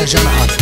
الجمعة.